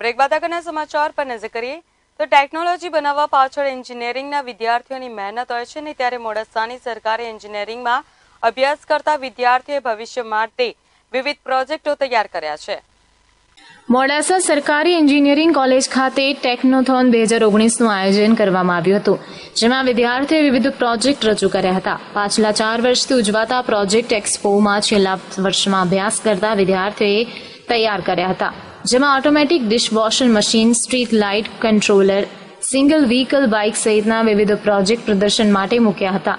Break બાદ આગળના સમાચાર પર નજર કરીએ, તો ટેકનોલોજી બનાવવા પાછળ એન્જિનિયરિંગના વિદ્યાર્થીઓની મહેનત હોય છે ને ત્યારે મોડાસાની સરકારે એન્જિનિયરિંગમાં અભ્યાસ કરતા વિદ્યાર્થીઓએ ભવિષ્ય માટે વિવિધ પ્રોજેક્ટો તૈયાર કર્યા છે. મોડાસા સરકારી એન્જિનિયરિંગ કોલેજ ખાતે ટેકનોથોન બે હજાર ઓગણીસનું આયોજન કરવામાં આવ્યું હતું, જેમાં વિદ્યાર્થીઓએ વિવિધ પ્રોજેક્ટ રજૂ કર્યા હતા. પાછલા ચાર વર્ષથી ઉજવાતા પ્રોજેક્ટ એક્સપોમાં છેલ્લા વર્ષમાં અભ્યાસ કરતા વિદ્યાર્થીઓએ તૈયાર કર્યા હતા. જેમાં automatic dishwasher machine street light controller single vehicle bike સહિતના વિવિધ પ્રોજેક્ટ પ્રદર્શન માટે મૂક્યા હતા.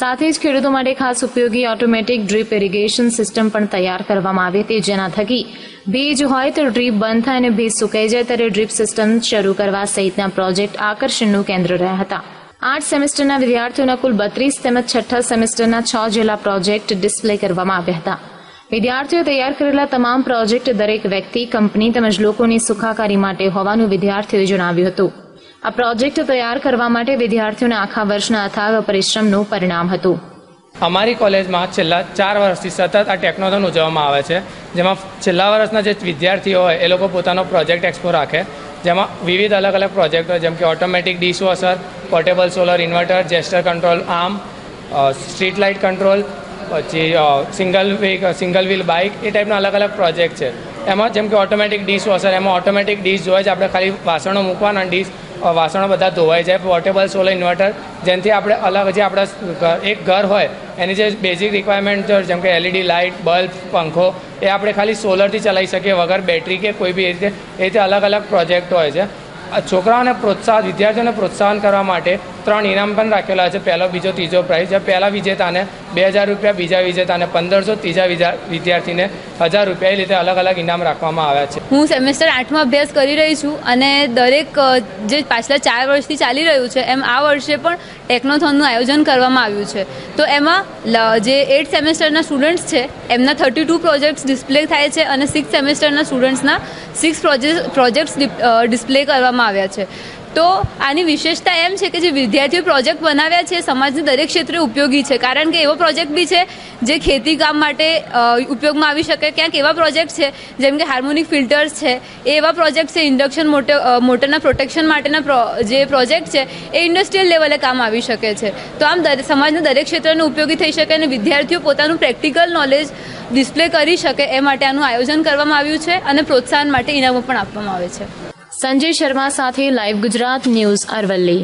સાથે જ ખેડૂતો માટે ખાસ ઉપયોગી ઓટોમેટિક ડ્રીપ ઇરિગેશન સિસ્ટમ પણ તૈયાર કરવામાં આવી હતી જેના થકી ભેજ હોય તો ડ્રીપ બંધ થાય અને ભેજ સુકાઈ જાય ત્યારે ડ્રીપ સિસ્ટમ શરૂ કરવા સહિતના પ્રોજેક્ટ આકર્ષણનું કેન્દ્ર રહ્યા હતા. આઠ સેમેસ્ટરના વિદ્યાર્થીઓના કુલ બત્રીસ તેમજ છઠ્ઠા સેમેસ્ટરના છ જેટલા પ્રોજેક્ટ ડિસ્પ્લે કરવામાં આવ્યા હતા. વિદ્યાર્થીઓ તૈયાર કરેલા તમામ પ્રોજેક્ટ દરેક વ્યક્તિ, કંપની તેમજ લોકોની સુખાકારી માટે હોવાનું વિદ્યાર્થીઓએ જણાવ્યું હતું. આ પ્રોજેક્ટ તૈયાર કરવા માટે વિદ્યાર્થીઓને આખા વર્ષના અથાગ પરિશ્રમનું પરિણામ હતું. અમારી કોલેજમાં છેલ્લા ચાર વર્ષથી સતત આ ટેકનોથોન ઉજવવામાં આવે છે, જેમાં છેલ્લા વર્ષના જે વિદ્યાર્થીઓ હોય, એ લોકો પોતાનો પ્રોજેક્ટ એક્સપો રાખે. જેમાં વિવિધ અલગ અલગ પ્રોજેક્ટ હોય, જેમ કે automatic dishwasher, portable solar inverter, gesture control arm street light control પછી સિંગલ સિંગલ વ્હીલ બાઇક એ ટાઈપના અલગ અલગ પ્રોજેક્ટ છે. એમાં જેમ કે ઓટોમેટિક ડિશવોશર એમાં ઓટોમેટિક ડીશ જોઈએ છે, આપણે ખાલી વાસણો મૂકવાના ડીશ વાસણો બધા ધોવાઈ જાય. પોર્ટેબલ સોલર ઇન્વર્ટર જેનાથી આપણે અલગ જે આપણા એક ઘર હોય, એની જે બેઝિક રિક્વાયરમેન્ટ જેમ કે એલઈડી લાઇટ બલ્બ પંખો, એ આપણે ખાલી સોલરથી ચલાવી શકીએ, વગર બેટરી કે કોઈ બી એ રીતે એ રીતે અલગ અલગ પ્રોજેક્ટ હોય છે. છોકરાઓને પ્રોત્સાહન વિદ્યાર્થીઓને પ્રોત્સાહન કરવા માટે ત્રણ ઇનામ પણ રાખેલા છે. પહેલો, બીજો, ત્રીજો પ્રાઇઝ છે. પહેલા વિજેતાને બે હજાર રૂપિયા, બીજા વિજેતાને પંદરસો, ત્રીજા વિદ્યાર્થીને હજાર રૂપિયા એ રીતે અલગ અલગ ઇનામ રાખવામાં આવ્યા છે. હું સેમેસ્ટર આઠમાં અભ્યાસ કરી રહી છું અને દરેક જે પાછલા ચાર વર્ષથી ચાલી રહ્યું છે, એમ આ વર્ષે પણ ટેકનોથોનનું આયોજન કરવામાં આવ્યું છે. તો એમાં જે એટ સેમેસ્ટરના સ્ટુડન્ટ્સ છે, એમના થર્ટી ટુ પ્રોજેક્ટ્સ ડિસ્પ્લે થાય છે અને સિક્સ સેમેસ્ટરના સ્ટુડન્ટ્સના સિક્સ પ્રોજેક્ટ્સ ડિસ્પ્લે કરવામાં આવ્યા છે. તો આની વિશેષતા એમ છે કે જે વિદ્યાર્થીઓ પ્રોજેક્ટ બનાવ્યા છે, સમાજની દરેક ક્ષેત્રે ઉપયોગી છે. કારણ કે એવો પ્રોજેક્ટ બી છે જે ખેતી કામ માટે ઉપયોગમાં આવી શકે. ક્યાંક એવા પ્રોજેક્ટ છે, જેમ કે હાર્મોનિક ફિલ્ટર્સ છે, એ એવા પ્રોજેક્ટ છે, ઇન્ડક્શન મોટર મોટરના પ્રોટેક્શન માટેના જે પ્રોજેક્ટ છે, એ ઇન્ડસ્ટ્રીયલ લેવલે કામ આવી શકે છે. તો આમ સમાજના દરેક ક્ષેત્રને ઉપયોગી થઈ શકે અને વિદ્યાર્થીઓ પોતાનું પ્રેક્ટિકલ નોલેજ ડિસ્પ્લે કરી શકે, એ માટે આનું આયોજન કરવામાં આવ્યું છે અને પ્રોત્સાહન માટે ઇનામો પણ આપવામાં આવે છે. સંજય શર્મા સાથે લાઈવ ગુજરાત ન્યૂઝ અરવલ્લી.